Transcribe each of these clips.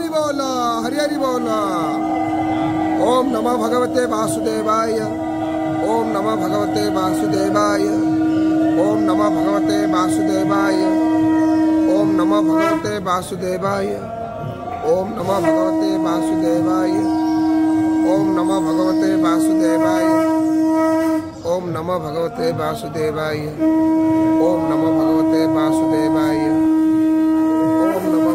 हरि हरि बोला हरि हरि बोला। ओम नमः भगवते वासुदेवाय, ओम नमः भगवते वासुदेवाय, ओम नमः भगवते वासुदेवाय, ओम नमः भगवते वासुदेवाय, ओम नमः भगवते वासुदेवाय, ओम नमः भगवते वासुदेवाय, ओम नमः भगवते वासुदेवाय, ओम नमः भगवते वासुदेवाय ओम नमः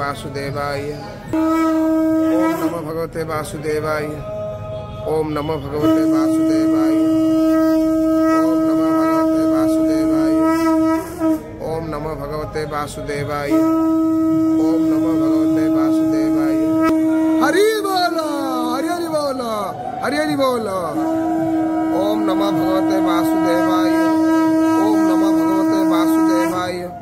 भगवते वासुदेवाय। ओम नमः भगवते वासुदेवाय। ओम नमः भगवते वासुदेवाय। ओम नमः भगवते वासुदेवाय। ओम नमः भगवते वासुदेवाय। हरि बोला, हरि हरि बोला, हरि हरि बोला। ओम नमः भगवते वासुदेवाय ओम नमः भगवते वासुदेवाय